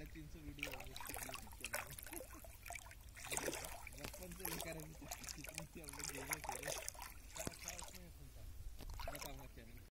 साडेतीनशे व्हिडिओ